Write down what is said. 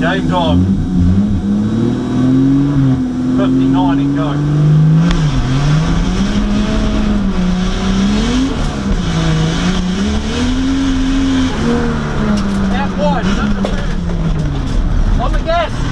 game time. 59 in go. Out wide. On the gas.